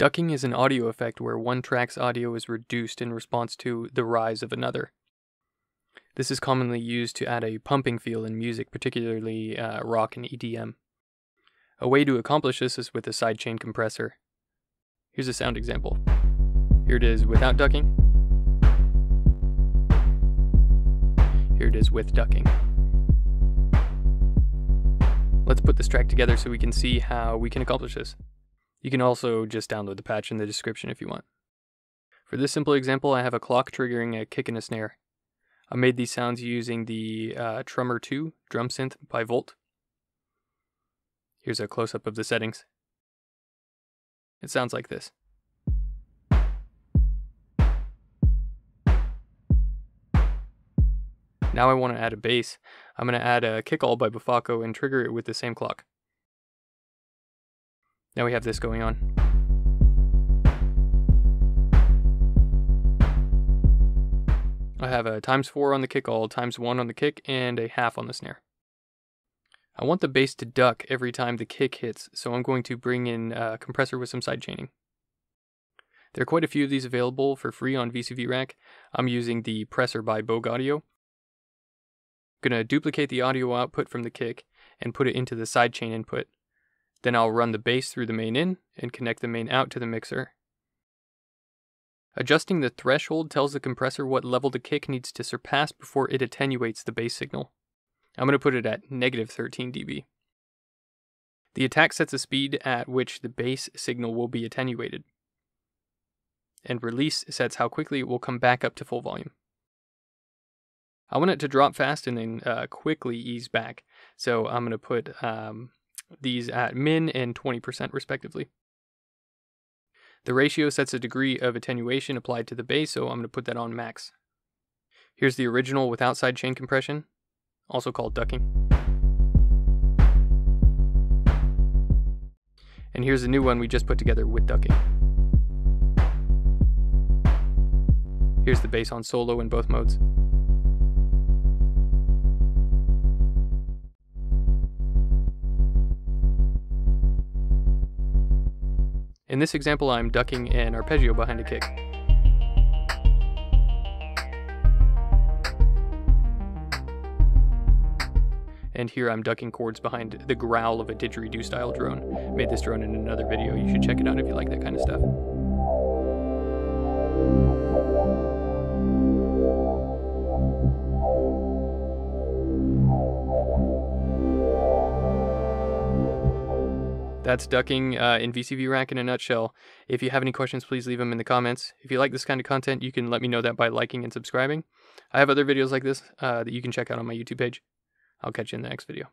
Ducking is an audio effect where one track's audio is reduced in response to the rise of another. This is commonly used to add a pumping feel in music, particularly uh, rock and EDM. A way to accomplish this is with a sidechain compressor. Here's a sound example. Here it is without ducking. Here it is with ducking. Let's put this track together so we can see how we can accomplish this. You can also just download the patch in the description if you want. For this simple example, I have a clock triggering a kick and a snare. I made these sounds using the uh, Trummor 2 drum synth by Vult. Here's a close up of the settings. It sounds like this. Now I want to add a bass. I'm going to add a Kickall by Befaco and trigger it with the same clock. Now we have this going on. I have a times 4 on the Kickall, times 1 on the kick, and a half on the snare. I want the bass to duck every time the kick hits, so I'm going to bring in a compressor with some sidechaining. There are quite a few of these available for free on VCV Rack. I'm using the Pressor by Bogaudio. I'm going to duplicate the audio output from the kick and put it into the sidechain input. Then I'll run the bass through the main in and connect the main out to the mixer. Adjusting the threshold tells the compressor what level the kick needs to surpass before it attenuates the bass signal. I'm going to put it at negative 13 dB. The attack sets a speed at which the bass signal will be attenuated. And release sets how quickly it will come back up to full volume. I want it to drop fast and then uh, quickly ease back. So I'm going to put um, these at min and 20% respectively. The ratio sets a degree of attenuation applied to the bass, so I'm going to put that on max. Here's the original without sidechain compression, also called ducking. And here's the new one we just put together with ducking. Here's the bass on solo in both modes. In this example, I'm ducking an arpeggio behind a kick. And here I'm ducking chords behind the growl of a didgeridoo style drone. Made this drone in another video, you should check it out if you like that kind of stuff. That's ducking uh, in VCV Rack in a nutshell. If you have any questions, please leave them in the comments. If you like this kind of content, you can let me know that by liking and subscribing. I have other videos like this uh, that you can check out on my YouTube page. I'll catch you in the next video.